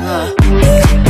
Uh.